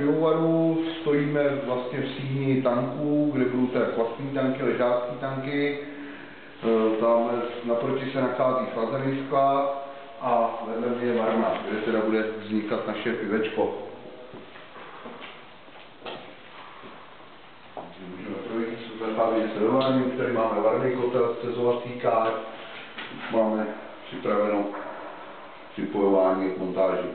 pivovaru, stojíme vlastně v síni tanků, kde budou té vlastní tanky, ležácké tanky. E, tam naproti se nachází chlazeniska a vedle mě je varna, kde teda bude vznikat naše pivečko. Můžeme projít zahájit sledování, už tady máme varný kotel, cezovací kár, už máme připravenou připojování k montáži.